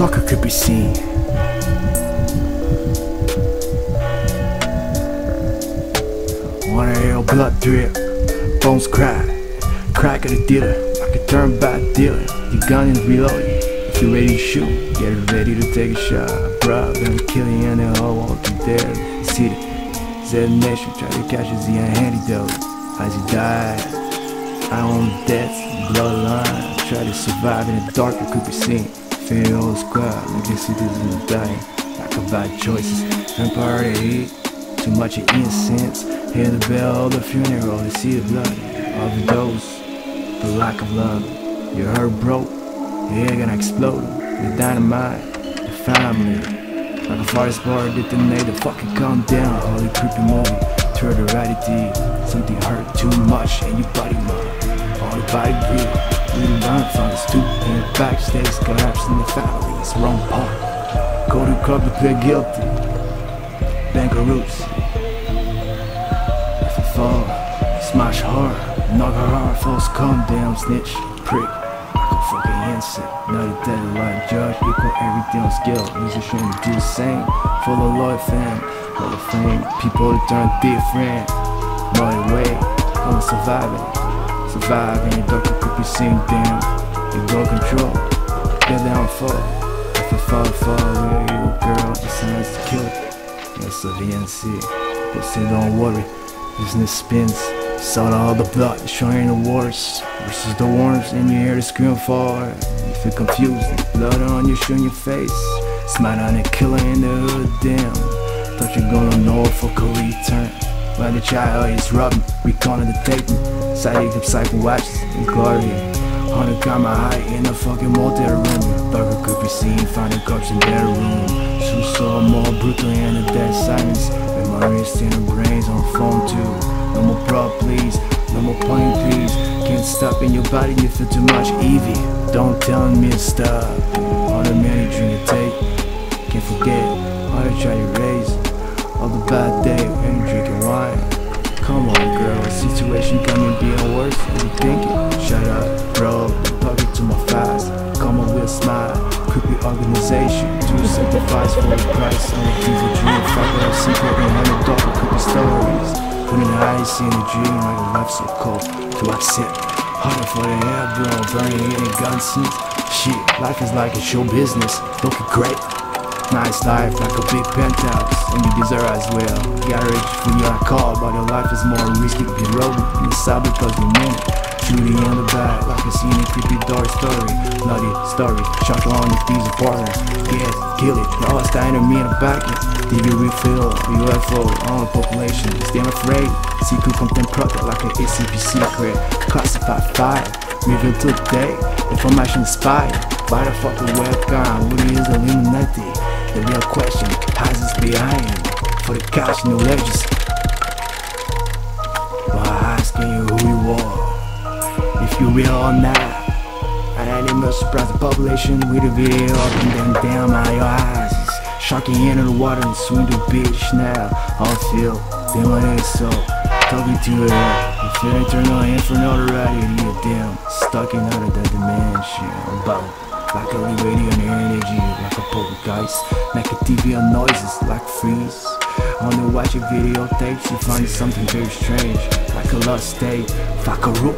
darker could be seen. Wanna hear blood drip, bones crack, crack of the dealer, I a turn back dealer. Your gun is reloaded. If you're ready to shoot, get ready to take a shot. Bruh, gonna kill you in the hole altogether. See the Z Nation try to catch us the antidote. As he died, I own death, bloodline. Try to survive in the dark, it could be seen. You can see this in the dying. Like a bad choices, vampire heat. Too much of innocence. Hear the bell of the funeral, they see the blood. Overdose, the lack of love. Your heart broke, your head gonna explode. The dynamite, the family. Like a fire spark, detonate the fucking calm down. Holy creepy movie, turn the reality. Something hurt too much and your body move. All the body breathe. We learn from the stoop in the backstage, collapse in the family. It's wrong part. Go to club to plead guilty. Bank of roots. If I fall, smash hard, knock her hard, false come down, snitch, prick. Like fucking insect. Not a dead like judge, equal everything on scale. Musician do the same. The Lord fam, Hall of Fame. People turn different. Right away, I'm surviving. Surviving, doctor could be seen down. You go control. Get down fall. If I fall, fall, where you girl, it's nice to kill it. Yes, the VNC. But say don't worry, business spins. Saw all the blood, showing the wars versus the worms, and you hear the scream fall. You feel confused, blood on your shoe your face. Smile on a killer in the hood, damn. Thought you gonna know for a return. When the child is rubbing, recalling the taping. Side of psycho watches in glory. On the camera high in a fucking motel room. Burger could be seen, finding cups in their room. She saw more brutal in the dead silence. Memories in the brains on phone too. No more prop, please. No more point, please. Can't stop in your body, you feel too much Evie. Don't tell me to stop. All the many drink you take. Can't forget all the try to raise. All the bad day when drinking wine. Come on, girl. Situation coming being worse you thinking. Shut up, bro. Talking to my fast. Come on, with a smile. Creepy organization. Do sacrifice for the price. On the things that dream. Fuck with a secret the dark. Creepy stories. Putting ice in the dream like a life so cold to accept. Harder for the air, bro. Burning in a gun scenes. Shit, life is like a show business. Looking great. Nice life like a big penthouse, and you deserve as well. Garage for your car, but your life is more risky rolling in the side because you mean it. Shooting in the back like a scene in creepy dark story. Bloody story, shot on the thieves and partners. Yes, kill it, all it's dying to me in the back. TV refill, UFO, on the population. Stay afraid, secret content product like an ACP secret. Classified fire, revealed today. Information inspired by the fucking webcam. What is Illuminati? The real question, how's this behind? For the cash, no legends. Well, asking you who you are, if you real or not. And animals surprise the population with a video up and then down my eyes. shocking into the water and swim to beach now. All feel, then my head so. Talking to her, you feel eternal inferno already. You damn stuck in another dimension. About like a radiant energy, a TV on noises like freeze. Only watch your videotapes, you find something very strange, like a lost state. Fuck a root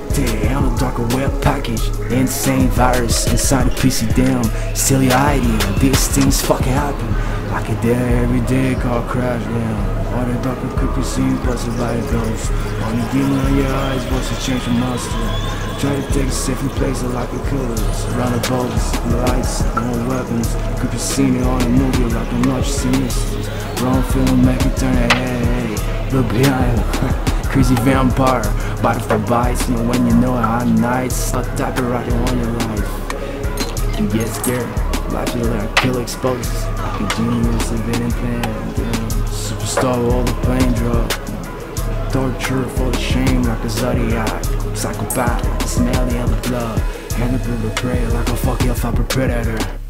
on a darker web package. Insane virus inside a PC damn. Silly idea, these things fucking happen. Like a day every day, car crash down. All the darker creepy scenes, plus the light goes. Only demon in your eyes, wants to change your monster. Try to take a safe place like a killers. Around the boats, the lights, no weapons. Could be seen it on a movie like a much sinister. Wrong film, make it turn hey, hey. Look behind. Crazy vampire, butterfly bites. You know when you know how nights. A type of rocket on your life. You get scared. Life is like kill exposed. Like a genius living in pain. Superstar, all the pain drop. Torture for the shame like a zodiac. Psychopath, a smelly of the blood. Handle the prey like a fucking alpha predator.